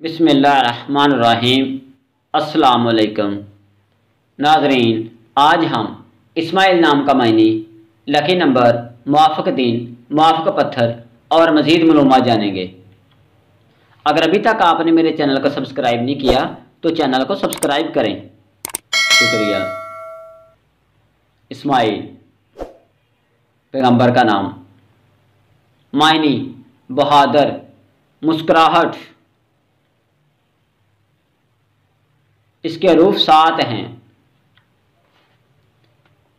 बिसमीम असलकम नाजरीन, आज हम इस्माइल नाम का मायनी, लकी नंबर मुआफ़ दिन मुआफ़ पत्थर और मज़ीद मलूम जानेंगे। अगर अभी तक आपने मेरे चैनल को सब्सक्राइब नहीं किया तो चैनल को सब्सक्राइब करें। शुक्रिया। इस्माइल, पैगंबर का नाम। मायनी, बहादुर, मुस्कुराहट। इसके रूफ सात हैं।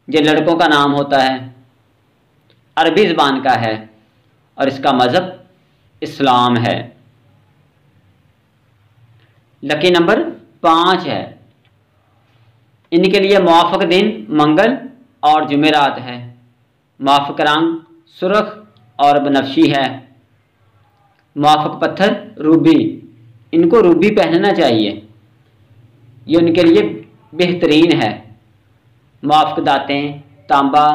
ये लड़कों का नाम होता है, अरबी ज़बान का है और इसका मज़हब इस्लाम है। लकी नंबर पाँच है। इनके लिए मुआफ़ दिन मंगल और जुमेरात है। मुआफ़ रंग सुरख और बनफशी है। मुआफ़ पत्थर रूबी। इनको रूबी पहनना चाहिए। ये उनके लिए बेहतरीन है। मुआफ़ दातें तांबा,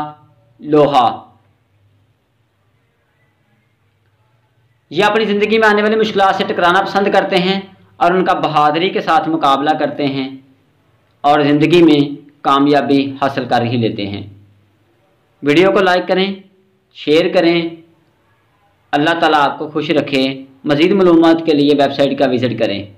लोहा। ये अपनी ज़िंदगी में आने वाली मुश्किल से टकराना पसंद करते हैं और उनका बहादरी के साथ मुकाबला करते हैं और ज़िंदगी में कामयाबी हासिल कर ही लेते हैं। वीडियो को लाइक करें, शेयर करें। अल्लाह ताला आपको खुश रखे, मज़ीद मालूम के लिए वेबसाइट का विज़िट करें।